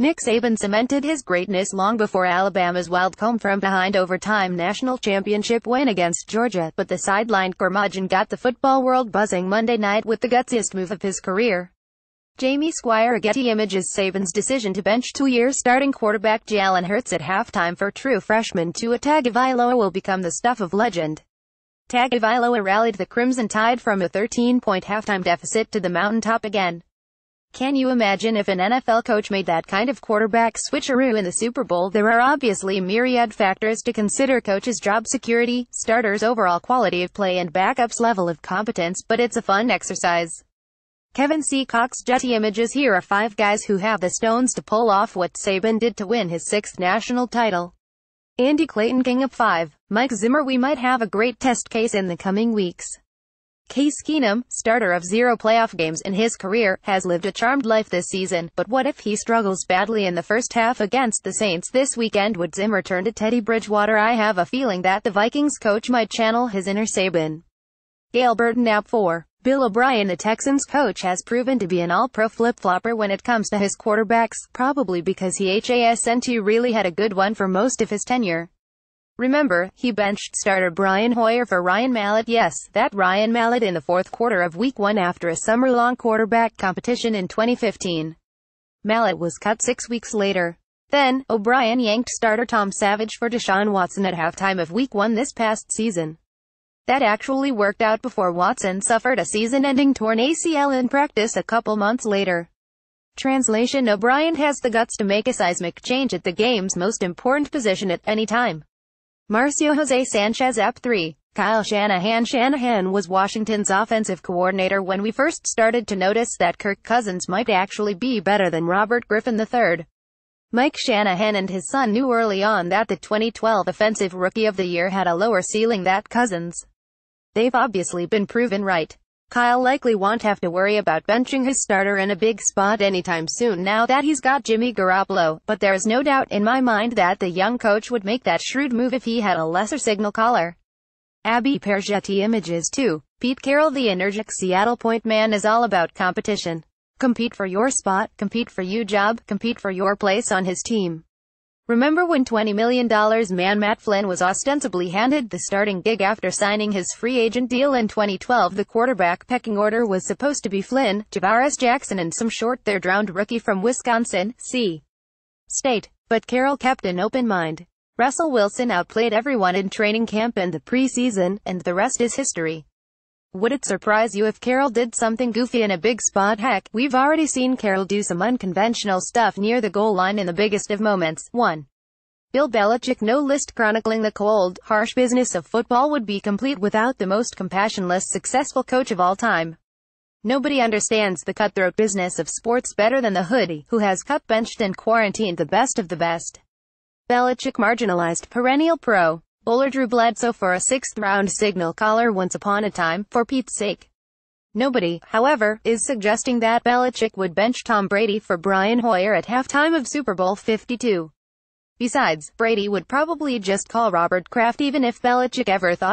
Nick Saban cemented his greatness long before Alabama's wild come-from-behind overtime national championship win against Georgia, but the sideline curmudgeon got the football world buzzing Monday night with the gutsiest move of his career. Jamie Squire Getty Images Saban's decision to bench two-year starting quarterback Jalen Hurts at halftime for true freshman Tua Tagovailoa will become the stuff of legend. Tagovailoa rallied the Crimson Tide from a 13-point halftime deficit to the mountaintop again. Can you imagine if an NFL coach made that kind of quarterback switcheroo in the Super Bowl? There are obviously myriad factors to consider coaches' job security, starters' overall quality of play and backups' level of competence, but it's a fun exercise. Kevin C. Cox Getty Images Here are five guys who have the stones to pull off what Saban did to win his sixth national title. Andy Clayton King of 5. Mike Zimmer We might have a great test case in the coming weeks. Case Keenum, starter of zero playoff games in his career, has lived a charmed life this season, but what if he struggles badly in the first half against the Saints this weekend? Would Zimmer turn to Teddy Bridgewater? I have a feeling that the Vikings coach might channel his inner Saban. Gail Burton App 4. Bill O'Brien the Texans coach has proven to be an all-pro flip-flopper when it comes to his quarterbacks, probably because he hasn't really had a good one for most of his tenure. Remember, he benched starter Brian Hoyer for Ryan Mallett yes, that Ryan Mallett in the fourth quarter of Week 1 after a summer-long quarterback competition in 2015. Mallett was cut six weeks later. Then, O'Brien yanked starter Tom Savage for Deshaun Watson at halftime of Week 1 this past season. That actually worked out before Watson suffered a season-ending torn ACL in practice a couple months later. Translation O'Brien has the guts to make a seismic change at the game's most important position at any time. Marcio Jose Sanchez App 3. Kyle Shanahan Shanahan was Washington's offensive coordinator when we first started to notice that Kirk Cousins might actually be better than Robert Griffin III. Mike Shanahan and his son knew early on that the 2012 Offensive Rookie of the Year had a lower ceiling than Cousins. They've obviously been proven right. Kyle likely won't have to worry about benching his starter in a big spot anytime soon now that he's got Jimmy Garoppolo, but there's no doubt in my mind that the young coach would make that shrewd move if he had a lesser signal caller. Abby Pergetti Images 2. Pete Carroll The energetic Seattle point man is all about competition. Compete for your spot, compete for you job, compete for your place on his team. Remember when $20 million man Matt Flynn was ostensibly handed the starting gig after signing his free agent deal in 2012? The quarterback pecking order was supposed to be Flynn, Tarvaris Jackson and some short third-round rookie from Wisconsin, NC State. But Carroll kept an open mind. Russell Wilson outplayed everyone in training camp and the preseason, and the rest is history. Would it surprise you if Carroll did something goofy in a big spot? Heck, we've already seen Carroll do some unconventional stuff near the goal line in the biggest of moments. 1. Bill Belichick No list chronicling the cold, harsh business of football would be complete without the most compassionless successful coach of all time. Nobody understands the cutthroat business of sports better than the hoodie, who has cut benched and quarantined the best of the best. Belichick marginalized perennial pro. Bowler Drew Bledsoe for a sixth-round signal caller once upon a time, for Pete's sake. Nobody, however, is suggesting that Belichick would bench Tom Brady for Brian Hoyer at halftime of Super Bowl 52. Besides, Brady would probably just call Robert Kraft even if Belichick ever thought